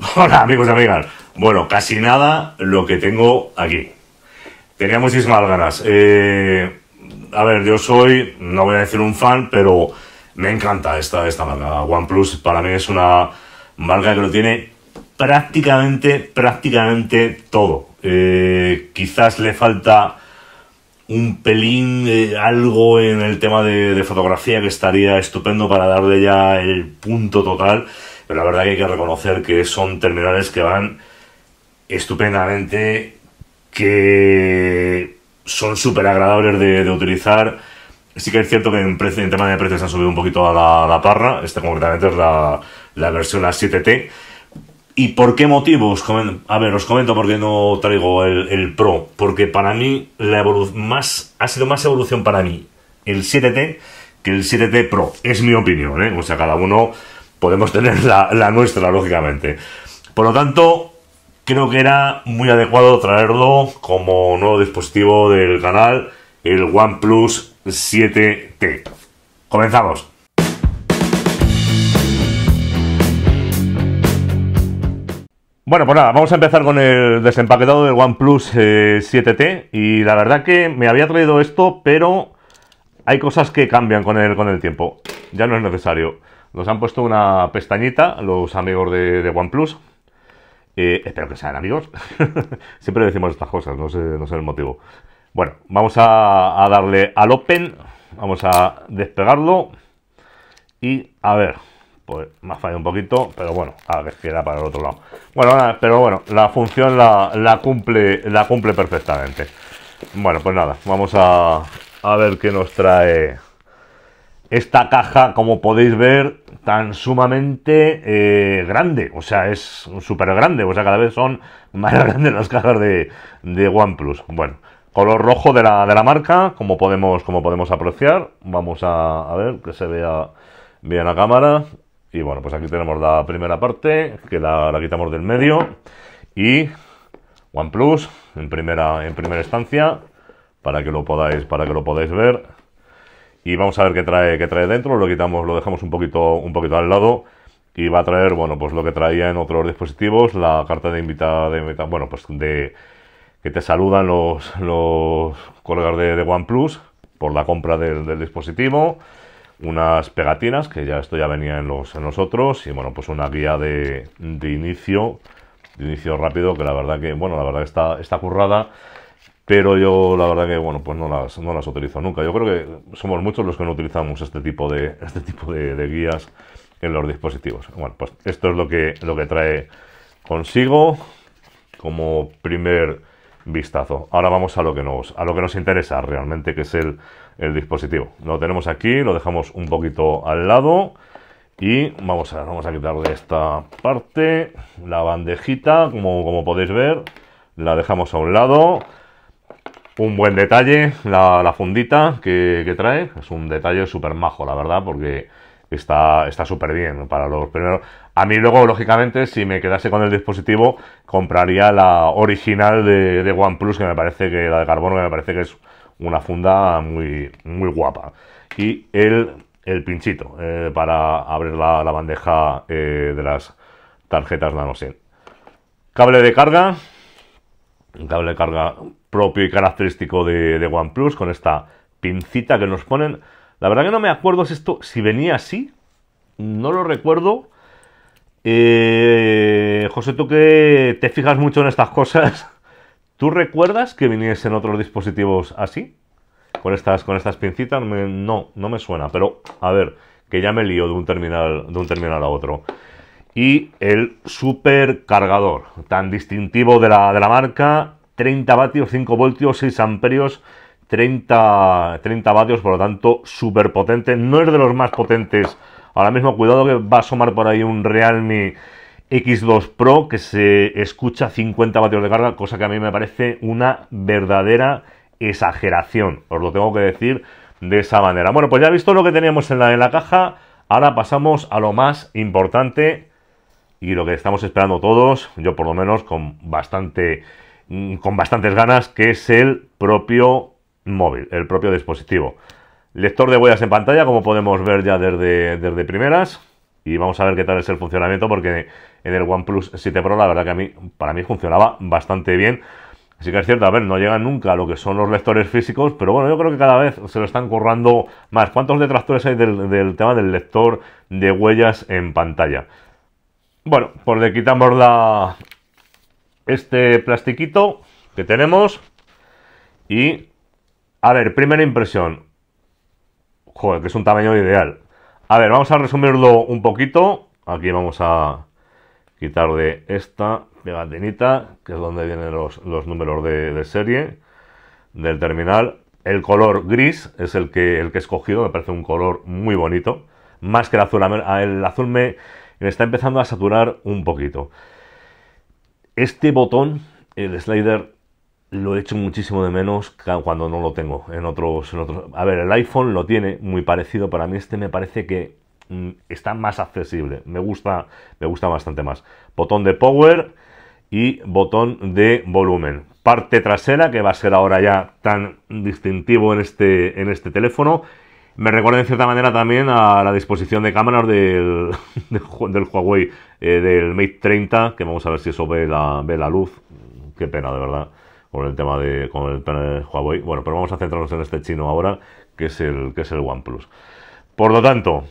Hola amigos y amigas. Bueno, casi nada lo que tengo aquí. Tenía muchísimas ganas. Eh, a ver, yo soy, no voy a decir un fan, pero me encanta esta, esta marca. OnePlus para mí es una marca que lo tiene prácticamente, prácticamente todo. Eh, quizás le falta un pelín, eh, algo en el tema de, de, fotografía que estaría estupendo para darle ya el punto total. Pero la verdad que hay que reconocer que son terminales que van estupendamente, que son súper agradables de, utilizar. Sí que es cierto que en, precio, en tema de precios han subido un poquito a la, parra. Este concretamente es la, la versión A7T. ¿Y por qué motivos? A ver, os comento por qué no traigo el, el Pro. Porque para mí la más, ha sido más evolución para mí el 7T que el 7T Pro. Es mi opinión, ¿eh? O sea, cada uno podemos tener la, nuestra, lógicamente. Por lo tanto, creo que era muy adecuado traerlo como nuevo dispositivo del canal, el OnePlus 7T. Comenzamos. Bueno, pues nada, vamos a empezar con el desempaquetado del OnePlus eh, 7T y la verdad que me había traído esto, pero hay cosas que cambian con el, con el tiempo. Ya no es necesario. Nos han puesto una pestañita los amigos de, OnePlus. Espero que sean amigos. Siempre decimos estas cosas, no sé, el motivo. Bueno, vamos a, darle al Open. Vamos a despegarlo. Y a ver, pues me ha fallado un poquito, pero bueno, a ver que era para el otro lado. Bueno, pero bueno, la función la, cumple, la cumple perfectamente. Bueno, pues nada, vamos a ver qué nos trae esta caja, como podéis ver, tan sumamente eh, grande. O sea, es súper grande. O sea, cada vez son más grandes las cajas de, de OnePlus. Bueno, color rojo de la, de la marca, como podemos, como podemos apreciar. Vamos a, a ver que se vea bien la cámara. Y bueno, pues aquí tenemos la primera parte, que la, la quitamos del medio. Y OnePlus en primera, en primera instancia, para que lo podáis, para que lo podáis ver. Y vamos a ver qué trae, qué trae dentro. Lo quitamos, lo dejamos un poquito, un poquito al lado. Y va a traer, bueno, pues lo que traía en otros dispositivos, la carta de invitada, de, bueno, pues de que te saludan los, los colegas de, OnePlus por la compra del, del dispositivo unas pegatinas, que ya esto ya venía en los, en los otros, y bueno, pues una guía de, de inicio, de inicio rápido, que la verdad que, bueno, la verdad que está, está currada, pero yo la verdad que, bueno, pues no las, no las utilizo nunca. Yo creo que somos muchos los que no utilizamos este tipo de, este tipo de, guías en los dispositivos. Bueno, pues esto es lo que, lo que trae consigo como primer vistazo. Ahora vamos a lo que nos, a lo que nos interesa realmente, que es el, el dispositivo. Lo tenemos aquí, lo dejamos un poquito al lado y vamos a, vamos a esta parte la bandejita, como, como podéis ver, la dejamos a un lado. Un buen detalle, la, fundita que, trae, es un detalle súper majo, la verdad, porque está súper bien para los primeros. A mí luego, lógicamente, si me quedase con el dispositivo, compraría la original de, OnePlus, que me parece que la de carbono, que me parece que es una funda muy, muy guapa. Y el, el pinchito eh, para abrir la, bandeja eh, de las tarjetas NanoSIM. Cable de carga, un cable de carga propio y característico de, OnePlus con esta pincita que nos ponen. La verdad que no me acuerdo si esto, si venía así, no lo recuerdo. Eh, José, tú que te fijas mucho en estas cosas, ¿Tú recuerdas que viniesen otros dispositivos así? Con estas, con estas pincitas, no, no me suena, pero a ver, que ya me lío de un terminal, de un terminal a otro. Y el supercargador, tan distintivo de la, de la marca, 30 vatios, 5 voltios, 6 amperios, 30, 30 vatios, por lo tanto, súper potente. No es de los más potentes. Ahora mismo, cuidado que va a asomar por ahí un Realme X2 Pro que se escucha 50 vatios de carga, cosa que a mí me parece una verdadera exageración. Os lo tengo que decir de esa manera. Bueno, pues ya visto lo que teníamos en la, en la caja, ahora pasamos a lo más importante y lo que estamos esperando todos, yo por lo menos con bastante con bastantes ganas, que es el propio móvil, el propio dispositivo. Lector de huellas en pantalla, como podemos ver ya desde, desde primeras. y vamos a ver qué tal es el funcionamiento porque en el OnePlus 7 Pro la verdad que a mí, para mí funcionaba bastante bien. Así que es cierto, a ver, no llegan nunca a lo que son los lectores físicos, pero bueno, yo creo que cada vez se lo están currando más. ¿Cuántos detractores hay del, tema del lector de huellas en pantalla? Bueno, pues le quitamos la, este plastiquito que tenemos y, a ver, primera impresión. Joder, que es un tamaño ideal. A ver, vamos a resumirlo un poquito. Aquí vamos a quitar de esta pegatinita, que es donde vienen los, números de, serie del terminal. El color gris es el que, el que he escogido, me parece un color muy bonito. Más que el azul. El azul me está empezando a saturar un poquito. Este botón, el slider, lo he hecho muchísimo de menos cuando no lo tengo en otros, en otros. A ver, el iPhone lo tiene muy parecido, para mí este me parece que mm, está más accesible, me gusta, me gusta bastante más. Botón de power y botón de volumen. Parte trasera que va a ser ahora ya tan distintivo en este, en este teléfono. Me recuerda en cierta manera también a la disposición de cámaras del, del Huawei eh, del Mate 30, que vamos a ver si eso ve la, ve la luz. Qué pena, de verdad con el tema de con el de Huawei. Bueno, pero vamos a centrarnos en este chino ahora, que es el, que es el OnePlus. Por lo tanto,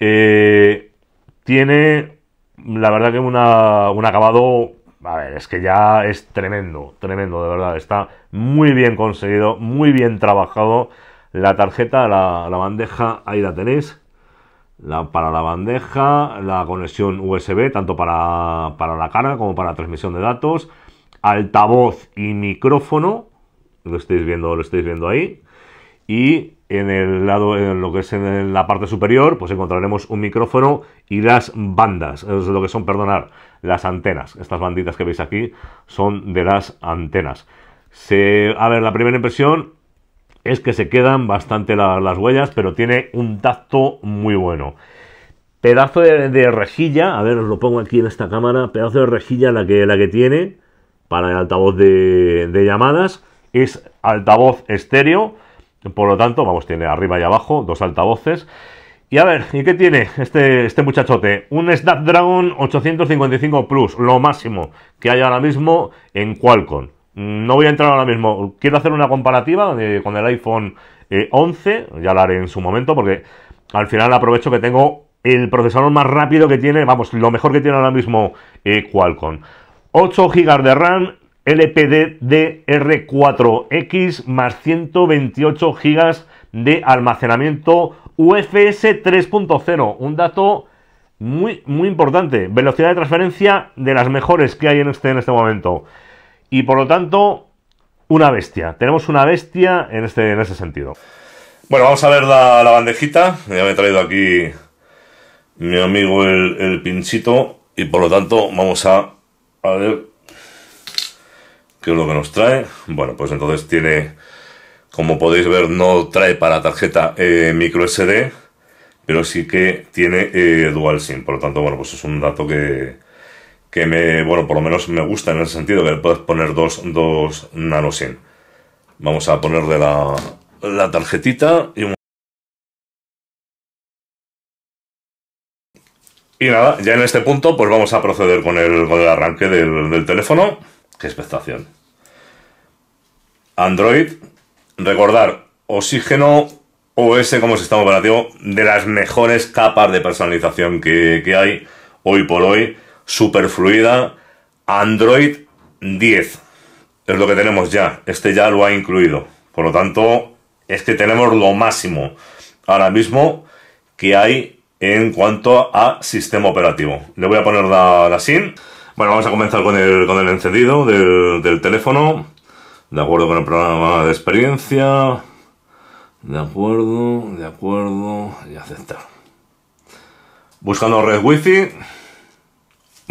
eh, tiene la verdad que una, un acabado, a ver, es que ya es tremendo, tremendo, de verdad. Está muy bien conseguido, muy bien trabajado. La tarjeta, la, bandeja, ahí la tenéis. La, para la bandeja, la conexión USB, tanto para, para la cara como para la transmisión de datos altavoz y micrófono, lo estáis viendo, lo estáis viendo ahí, y en el lado, en lo que es en la parte superior, pues encontraremos un micrófono y las bandas, es lo que son, perdonar, las antenas. Estas banditas que veis aquí son de las antenas. Se, a ver, la primera impresión es que se quedan bastante las huellas, pero tiene un tacto muy bueno. Pedazo de, rejilla, a ver, os lo pongo aquí en esta cámara, pedazo de rejilla la que, la que tiene, para el altavoz de, llamadas. Es altavoz estéreo, por lo tanto, vamos, tiene arriba y abajo dos altavoces. Y a ver, ¿y qué tiene este, este muchachote? Un Snapdragon 855 Plus, lo máximo que hay ahora mismo en Qualcomm. No voy a entrar ahora mismo, quiero hacer una comparativa con el iPhone 11, eh, ya la haré en su momento, porque al final aprovecho que tengo el procesador más rápido que tiene, vamos, lo mejor que tiene ahora mismo eh, Qualcomm. 8 GB de RAM LPDDR4X más 128 GB de almacenamiento UFS 3.0. Un dato muy, muy importante. Velocidad de transferencia de las mejores que hay en este, en este momento. Y por lo tanto, una bestia. Tenemos una bestia en este, en ese sentido. Bueno, vamos a ver la, bandejita. Ya me he traído aquí mi amigo el, el pinchito. Y por lo tanto, vamos a a ver qué es lo que nos trae. Bueno, pues entonces tiene, como podéis ver, no trae para tarjeta eh, micro SD, pero sí que tiene eh, dual SIM. Por lo tanto, bueno, pues es un dato que, que me, bueno, por lo menos me gusta en el sentido que le puedes poner dos, dos nano SIM. Vamos a ponerle la, la tarjetita y un nada, ya en este punto pues vamos a proceder con el, con el arranque del, teléfono. Qué expectación. Android, recordar, Oxígeno OS como sistema operativo de las mejores capas de personalización que, que hay hoy por hoy, super fluida. Android 10 es lo que tenemos ya, este ya lo ha incluido. Por lo tanto, es que tenemos lo máximo ahora mismo que hay en cuanto a sistema operativo. Le voy a poner la, SIM. Bueno, vamos a comenzar con el, con el encendido del, teléfono. De acuerdo con el programa de experiencia. De acuerdo, de acuerdo y aceptar. Buscando red wifi.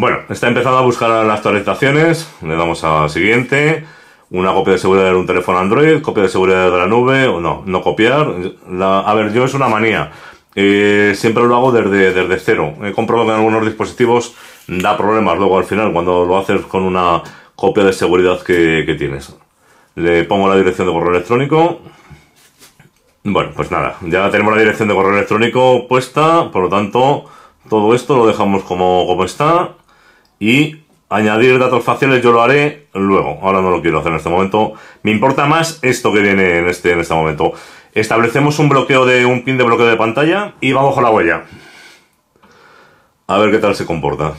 Bueno, está empezando a buscar las actualizaciones. Le damos a siguiente. Una copia de seguridad de un teléfono Android, copia de seguridad de la nube, o no, no copiar. a ver, yo es una manía. Eh, siempre lo hago desde, cero. He comprobado que en algunos dispositivos da problemas luego al final cuando lo haces con una copia de seguridad que, tienes. Le pongo la dirección de correo electrónico. Bueno, pues nada, ya tenemos la dirección de correo electrónico puesta, por lo tanto, Todo esto lo dejamos como, como está. Y añadir datos faciales yo lo haré luego. Ahora no lo quiero hacer en este momento. Me importa más esto que viene en este, en este momento. Establecemos un bloqueo de un pin de bloqueo de pantalla y vamos con la huella. A ver qué tal se comporta.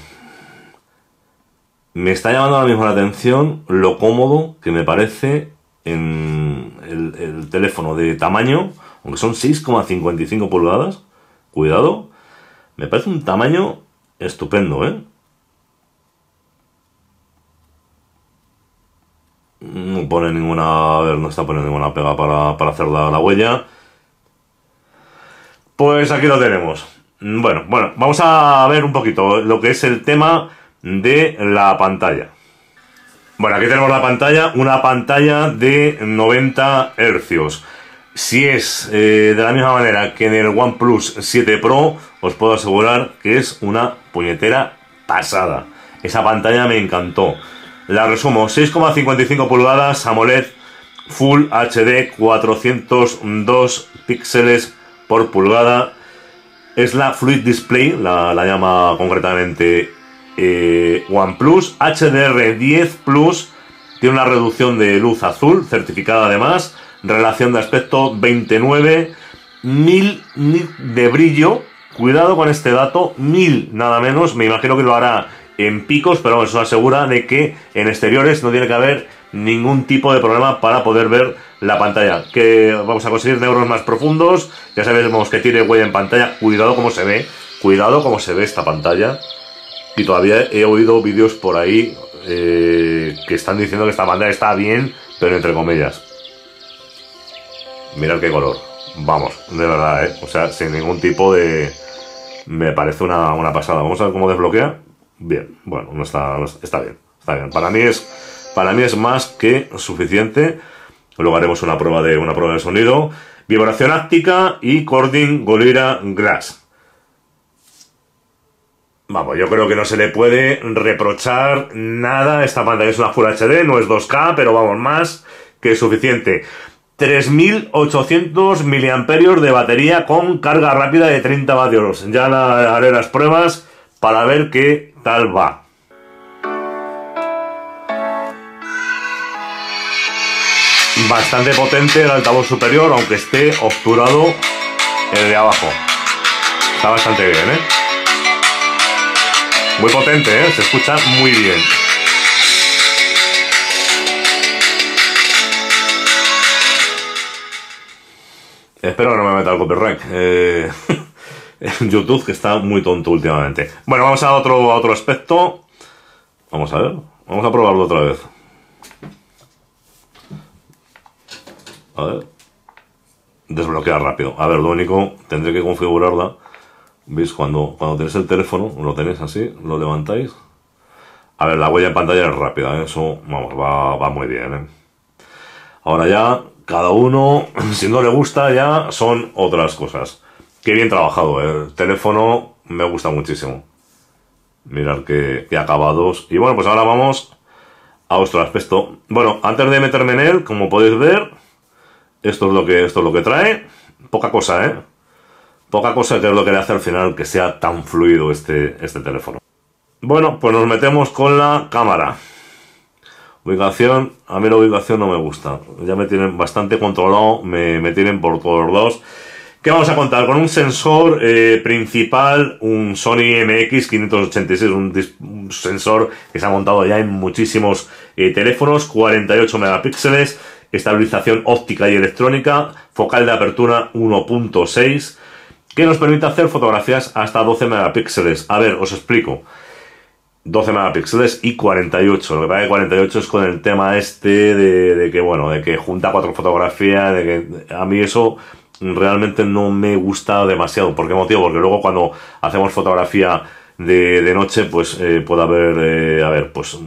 Me está llamando ahora mismo la atención lo cómodo que me parece en el, teléfono de tamaño, aunque son 6,55 pulgadas. Cuidado, me parece un tamaño estupendo, ¿eh? No pone ninguna. No está poniendo ninguna pega para, hacer la, la, huella. Pues aquí lo tenemos. Bueno, bueno, vamos a ver un poquito lo que es el tema de la pantalla. Bueno, aquí tenemos la pantalla, una pantalla de 90 Hz. Si es eh, de la misma manera que en el OnePlus 7 Pro, os puedo asegurar que es una puñetera pasada. Esa pantalla me encantó. La resumo, 6,55 pulgadas AMOLED Full HD 402 píxeles por pulgada. Es la Fluid Display, la, la llama concretamente eh, OnePlus. HDR10 Plus tiene una reducción de luz azul, certificada además, relación de aspecto 29, 1000 de brillo, cuidado con este dato, 1000 nada menos, me imagino que lo hará en picos, pero eso asegura de que en exteriores no tiene que haber ningún tipo de problema para poder ver la pantalla. Que vamos a conseguir neuros más profundos, ya sabemos que tiene huella en pantalla, cuidado como se ve, cuidado como se ve esta pantalla. Y todavía he oído vídeos por ahí eh, que están diciendo que esta banda está bien, pero entre comillas. Mirad qué color. Vamos, de verdad, ¿eh? O sea, sin ningún tipo de... Me parece una, pasada. Vamos a ver cómo desbloquea. Bien, bueno, no está, está bien. Está bien. Para mí es, para mí es más que suficiente. Luego haremos una prueba de, una prueba de sonido. Vibración áctica y Cording Gorilla Glass. Vamos, yo creo que no se le puede reprochar nada. Esta pantalla es una Full HD, no es 2K, pero vamos, más que suficiente. 3.800 mAh de batería con carga rápida de 30 vatios. Ya haré las pruebas para ver qué tal va. Bastante potente el altavoz superior, aunque esté obturado el de abajo. Está bastante bien, ¿eh? Muy potente, ¿eh? Se escucha muy bien. Espero que no me meta el copyright. Eh, YouTube, que está muy tonto últimamente. Bueno, vamos a otro, otro aspecto. Vamos a ver. Vamos a probarlo otra vez. A ver. Desbloquear rápido. A ver, lo único, tendré que configurarla ¿Veis? Cuando, cuando tenéis el teléfono, lo tenéis así, lo levantáis. A ver, la huella en pantalla es rápida, ¿eh? eso, vamos, va, muy bien. ¿eh? Ahora ya, cada uno, si no le gusta, ya son otras cosas. Qué bien trabajado, ¿eh? el teléfono me gusta muchísimo. Mirar qué, acabados. Y bueno, pues ahora vamos a otro aspecto. Bueno, antes de meterme en él, como podéis ver, esto es lo que, esto es lo que trae. Poca cosa, ¿eh? Poca cosa que es lo que le hace al final que sea tan fluido este, este teléfono. Bueno, pues nos metemos con la cámara. Ubicación, a mí la ubicación no me gusta. Ya me tienen bastante controlado, me, tienen por todos los ¿Qué vamos a contar? Con un sensor eh, principal, un Sony MX586, un, sensor que se ha montado ya en muchísimos eh, teléfonos, 48 megapíxeles, estabilización óptica y electrónica, focal de apertura 1.6, que nos permite hacer fotografías hasta 12 megapíxeles. A ver, os explico. 12 megapíxeles y 48. Lo que pasa que 48 es con el tema este de, que, bueno, de que junta cuatro fotografías, de que a mí eso realmente no me gusta demasiado. ¿Por qué motivo? Porque luego cuando hacemos fotografía de, noche, pues eh, puede haber, eh, a ver, pues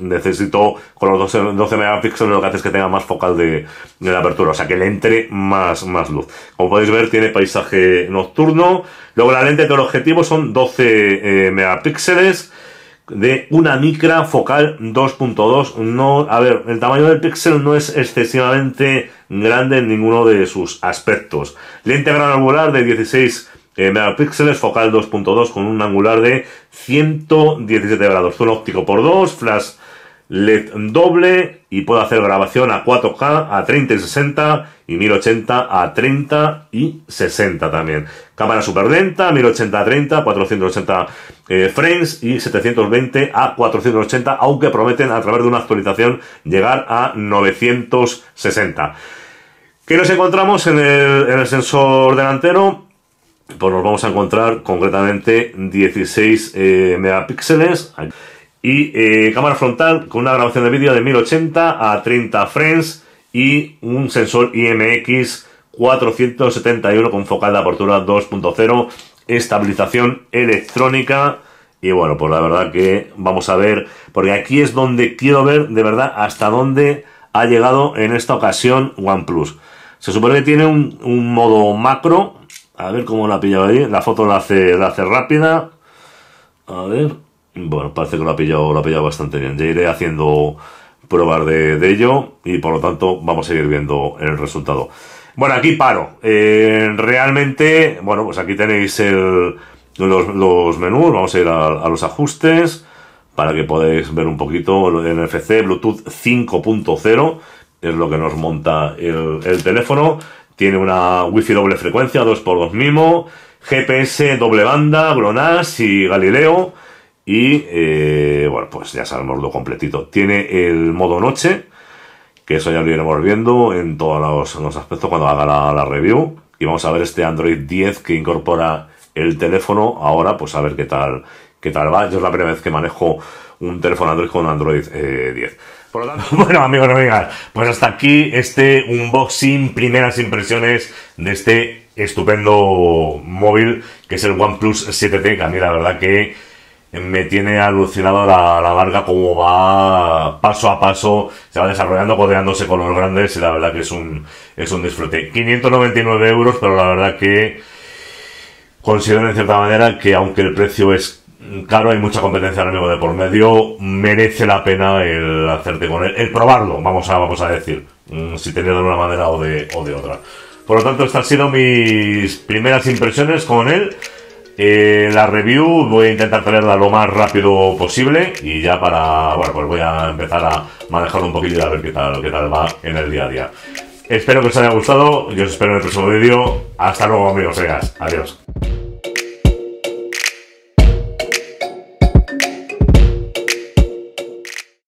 necesito con los 12, 12 megapíxeles lo que hace es que tenga más focal de, de, apertura, o sea que le entre más, más luz. Como podéis ver tiene paisaje nocturno, luego la lente de objetivo son 12 eh, megapíxeles de una micra focal 2.2. No, a ver, el tamaño del píxel no es excesivamente grande en ninguno de sus aspectos. Lente gran angular de 16 eh, megapíxeles, focal 2.2 con un angular de 117 grados, zoom óptico por 2, flash LED doble y puedo hacer grabación a 4K, a 30 y 60 y 1080 a 30 y 60 también. Cámara super lenta, 1080 a 30, 480 eh, frames y 720 a 480, aunque prometen a través de una actualización llegar a 960. ¿Qué nos encontramos en el, en el sensor delantero? Pues nos vamos a encontrar concretamente 16 eh, megapíxeles y eh, cámara frontal con una grabación de vídeo de 1080 a 30 frames y un sensor IMX 471 con focal de apertura 2.0, estabilización electrónica y bueno, pues la verdad que vamos a ver, porque aquí es donde quiero ver de verdad hasta dónde ha llegado en esta ocasión OnePlus. Se supone que tiene un, modo macro, a ver cómo la ha pillado ahí, la foto la hace, rápida, a ver, bueno, parece que lo ha pillado, lo ha pillado bastante bien. Ya iré haciendo pruebas de, ello y por lo tanto vamos a ir viendo el resultado. Bueno, aquí paro. Eh, realmente, bueno, pues aquí tenéis el, los, menús. Vamos a ir a, los ajustes para que podáis ver un poquito el NFC Bluetooth 5.0 es lo que nos monta el, el teléfono. Tiene una Wi-Fi doble frecuencia, 2x2 MIMO, GPS doble banda, GLONASS y Galileo y eh, bueno, pues ya sabemos lo completito. Tiene el modo noche, que eso ya lo iremos viendo en todos los, aspectos cuando haga la, review. Y vamos a ver este Android 10 que incorpora el teléfono. Ahora, pues a ver qué tal, qué tal va. Yo es la primera vez que manejo un teléfono Android con Android 10. Eh, Por lo tanto, bueno, amigos, amigas, pues hasta aquí este unboxing, primeras impresiones de este estupendo móvil que es el OnePlus 7T, que a mí la verdad que me tiene alucinado la, la marca como va paso a paso, se va desarrollando, codeándose con los grandes y la verdad que es un, es un disfrute. 599 euros, pero la verdad que considero en cierta manera que aunque el precio es caro, hay mucha competencia amigo de por medio, merece la pena el hacerte con él, el probarlo, vamos a, vamos a decir, mm, si tenía de una manera o de, o de otra. Por lo tanto, estas han sido mis primeras impresiones con él. Eh, la review voy a intentar tenerla lo más rápido posible y ya para, bueno, pues voy a empezar a manejar un poquito y a ver qué tal, qué tal va en el día a día. Espero que os haya gustado, yo os espero en el próximo vídeo. Hasta luego amigos, adiós.